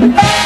Hey!